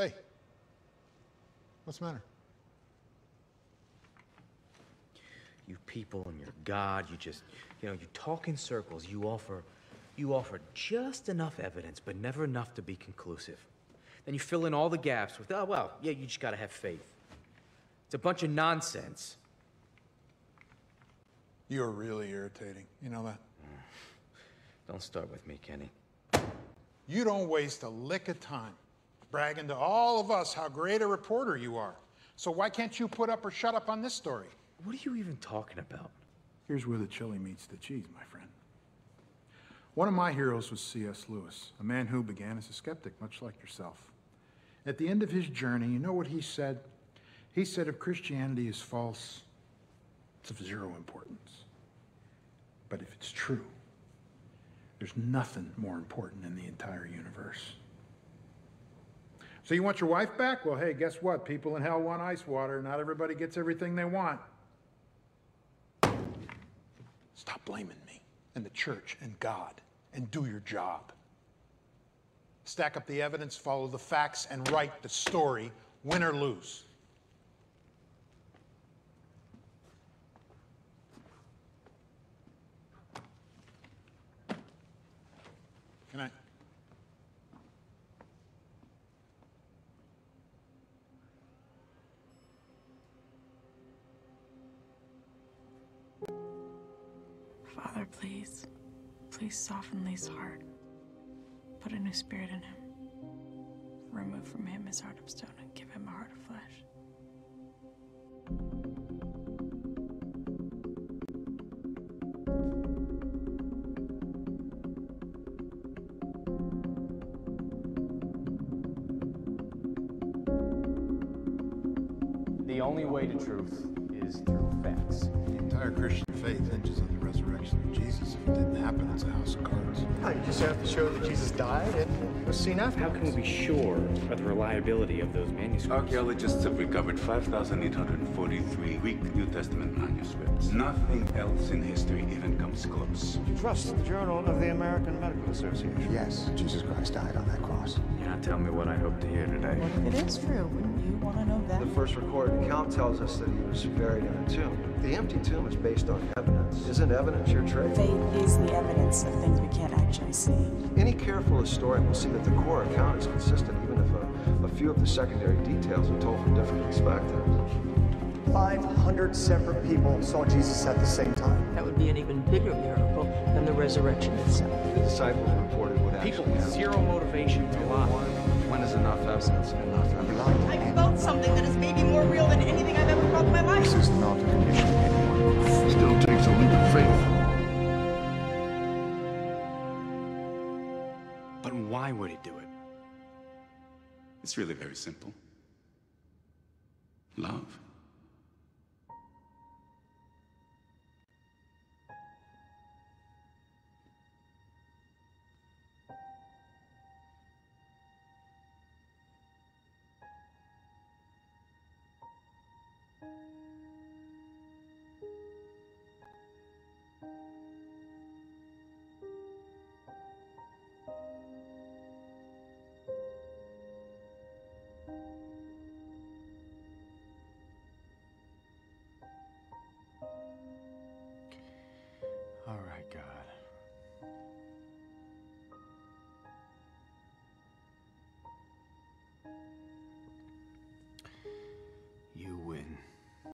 Hey, what's the matter? You people and your God, you just, you know, you talk in circles. You offer, you offer just enough evidence, but never enough to be conclusive. Then you fill in all the gaps with, oh, well, yeah, you just gotta have faith. It's a bunch of nonsense. You're really irritating. You know that? Don't start with me, Kenny. You don't waste a lick of time bragging to all of us how great a reporter you are. So why can't you put up or shut up on this story? What are you even talking about? Here's where the chili meets the cheese, my friend. One of my heroes was C.S. Lewis, a man who began as a skeptic, much like yourself. At the end of his journey, you know what he said? He said, if Christianity is false, it's of zero importance. But if it's true, there's nothing more important in the entire universe. So you want your wife back? Well, hey, guess what? People in hell want ice water. Not everybody gets everything they want. Stop blaming me and the church and God and do your job. Stack up the evidence, follow the facts, and write the story, win or lose. Good night. Father, please, please soften Lee's heart. Put a new spirit in him. Remove from him his heart of stone and give him a heart of flesh. The only way to truth is through facts. The entire Christian faith hinges on the resurrection of Jesus. If it didn't happen, it's a house of cards. You just have to show that Jesus died and was seen after. How can we be sure of the reliability of those manuscripts? Archaeologists have recovered 5,843 Greek New Testament manuscripts. Nothing else in history even comes close. You trust the Journal of the American Medical Association? Yes, Jesus Christ died on that cross. You're not telling me what I hope to hear today. What if it is true? Wouldn't you want to know that? The first recorded account tells us that he was buried in a tomb. The empty tomb is based on evidence. Isn't evidence your trade? Faith is the evidence of things we can't actually see. Any careful historian will see that the core account is consistent, even if a, a few of the secondary details are told from different perspectives. 500 separate people saw Jesus at the same time. That would be an even bigger miracle than the resurrection itself. The disciples reported what People with zero motivation to lie. When is enough absence enough evidence? I felt something that is maybe more real than anything I've ever felt in my life. This is not a condition anymore. Still takes a leap of faith. But why would he do it? It's really very simple. Love.